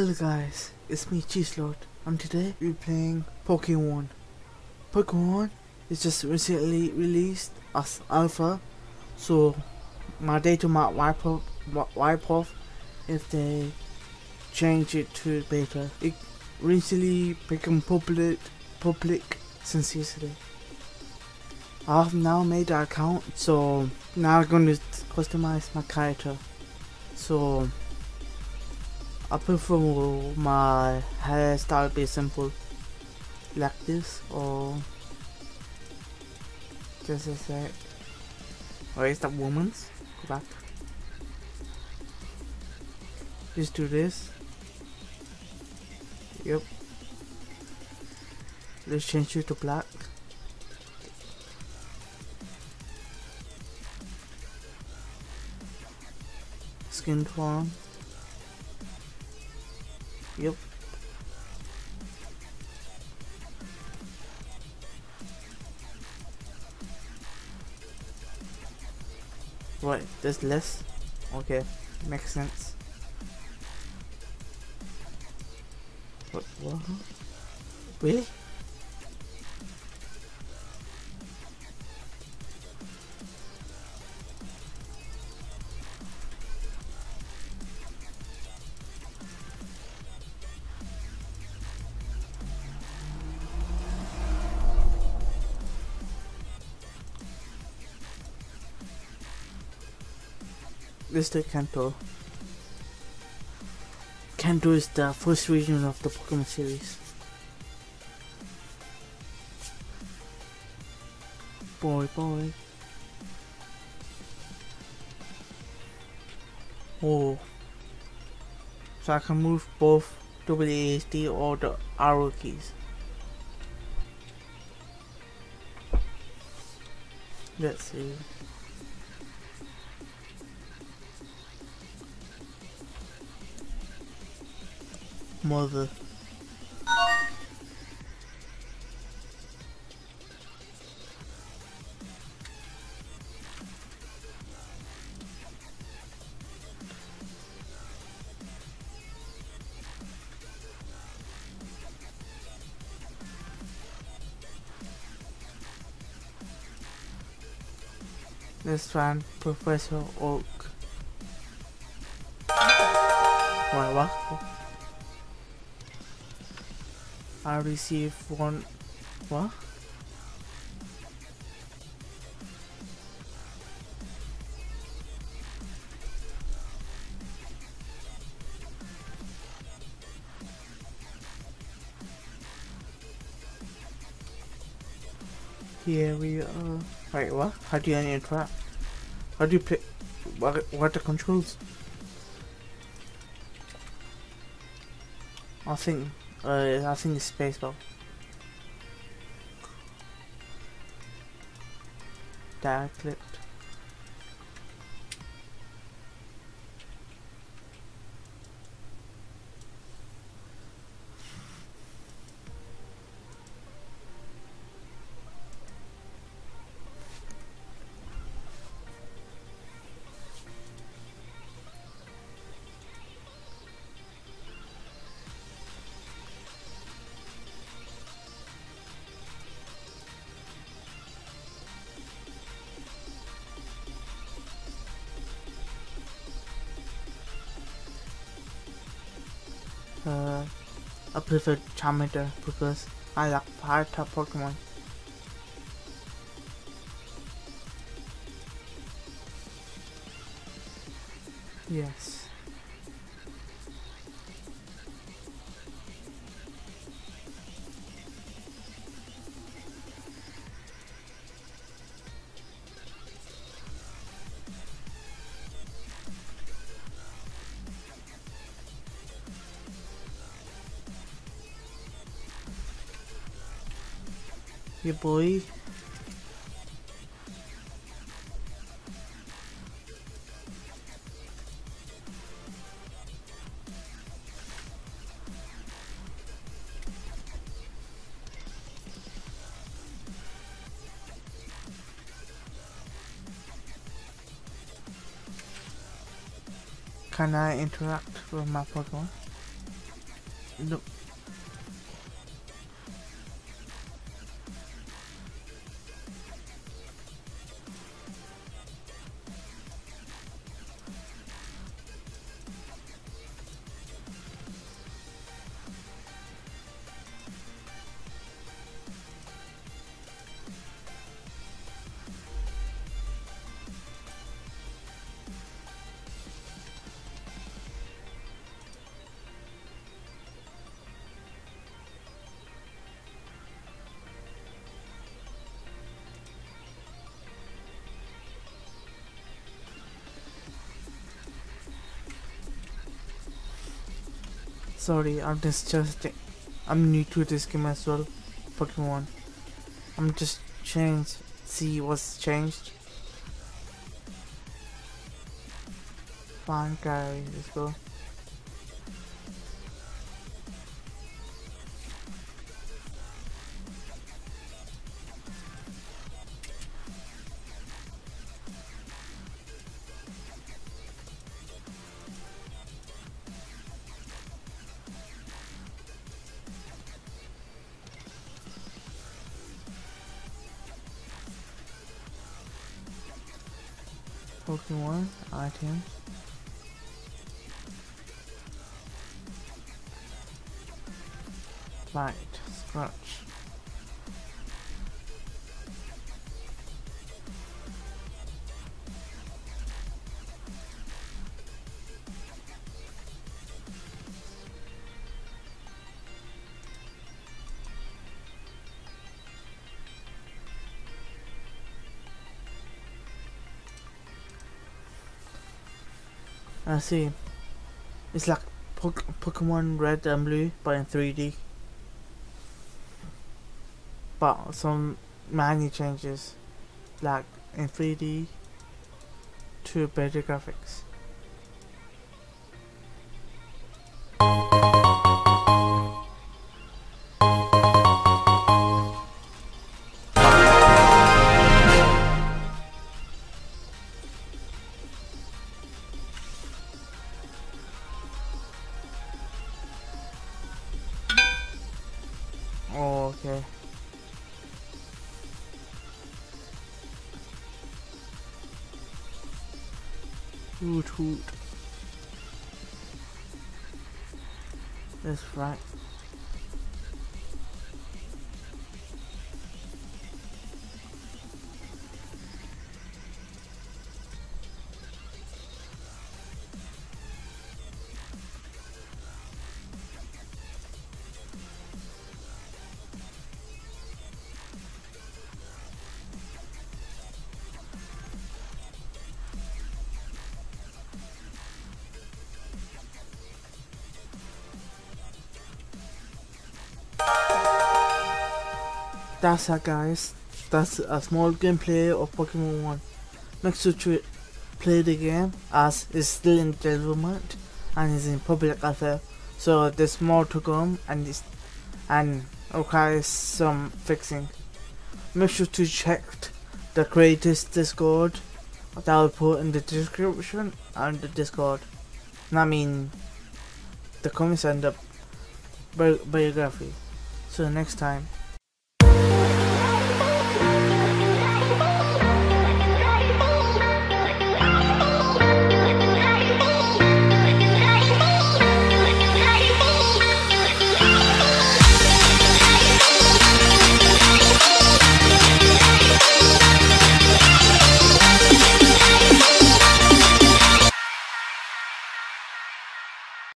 Hello guys, it's me Cheeselord and today we're playing Pokeone. Pokeone is just recently released as alpha so my data might wipe, up, wipe off if they change it to beta. It recently became public, public since yesterday. I have now made an account so now I'm going to customize my character. So I prefer my hairstyle be simple like this or just a sec. Or is that woman's? Go back. Just do this. Yep let's change it to black. Skin tone Yep. Right, there's less. Okay, makes sense. What? What? Really? The Kanto. Kanto is the first region of the Pokemon series. Boy, boy. Oh. So I can move both WASD or the arrow keys. Let's see. Mother. Let's Professor Oak. What? I received one what? Here we are. Wait, what? How do you interact? How do you play? What, what are the controls? I think uh, I think it's spacebar. That clicked. Uh, I prefer Charmander because I like fire type Pokemon. Yes. Yeah, boy. Can I interact with my Pokemon? no. Sorry, I'm just I'm new to this game as well. Pokemon. I'm just changed. See what's changed. Fine, guys. Let's go. Pokemon item. Light, scratch. Ah, I see. It's like Pokemon Red and Blue, but in 3D. But some many changes, like in 3D to better graphics. Okay. Hoot hoot. That's right. That's it guys. That's a small gameplay of Pokeone. Make sure to play the game as it's still in development and is in public alpha. So there's more to come and this and requires some fixing. Make sure to check the creators Discord that I'll put in the description and the Discord. I mean the comments and the bi biography. So next time